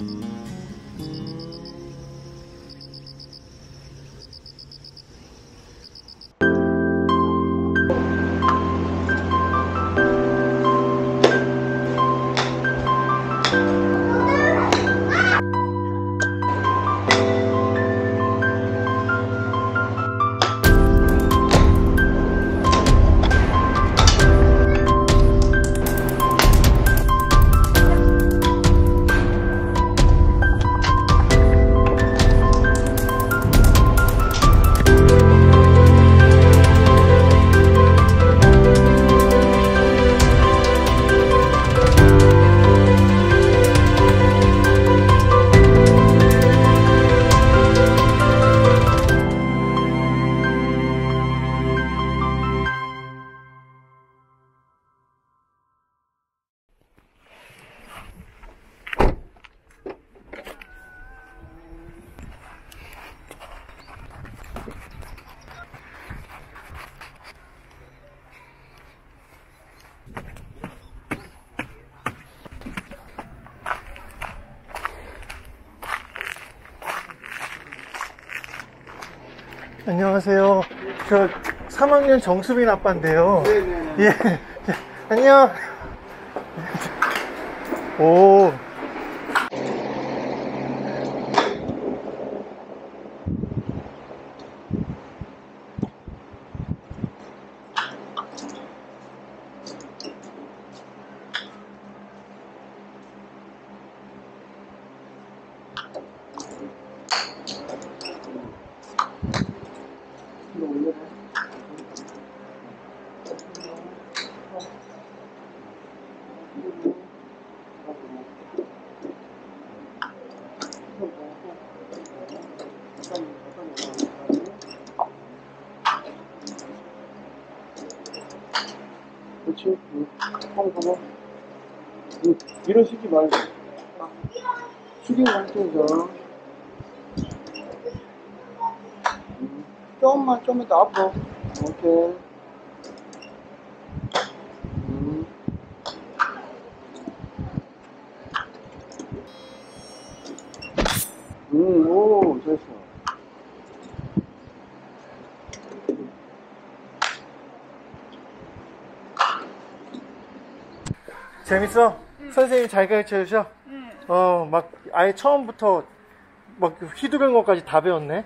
Música 안녕하세요. 저 3학년 정수빈 아빠인데요. 네네. 예. 자, 안녕. 오. 응. 밀어쓰지 말고. 숙인 상태에서. 음. 조금만, 조금만 더 앞으로. 오케이. 음. 음, 오, 됐어. 재밌어? 선생님 잘 가르쳐 주셔? 응, 어, 막 아예 처음부터 막 휘두른 것까지 다 배웠네?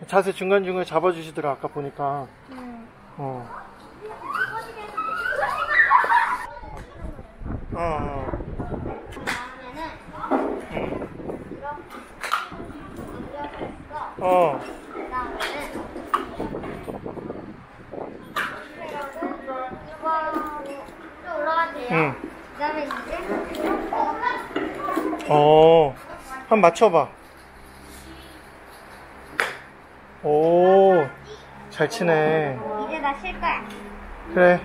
응, 자세 중간중간 잡아주시더라, 아까 보니까. 응. 어. 어, 어. 어. 응. 그다음에 이제 어. 한번 맞춰봐. 오. 잘 치네. 이제 나 쉴 거야. 그래.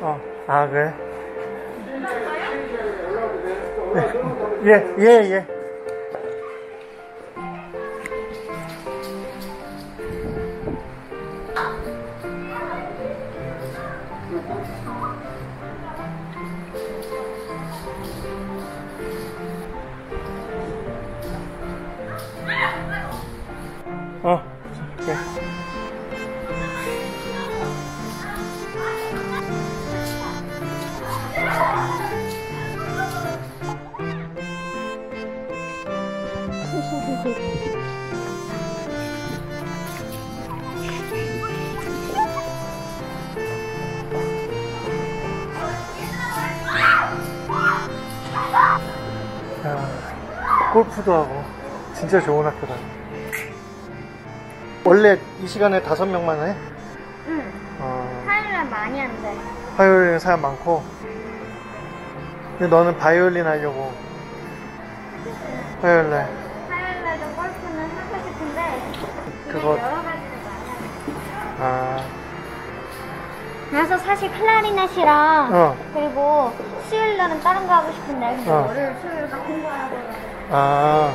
거. 어. 아, 그래. 예, 예, 예. 어, 그래. 야, 골프도 하고 진짜 좋은 학교다. 원래 이 시간에 다섯 명만 해? 응. 어, 화요일날 많이 안 돼. 화요일에 사람 많고. 근데 너는 바이올린 하려고 화요일날 화요일날도 골프는 하고 싶은데 그거- 여러 가지가 많아. 아, 그래서 사실 클라리넷이랑 어. 그리고 수요일날은 다른 거 하고 싶은데 근데 어. 월요일 수요일 같은 거 하고. 아.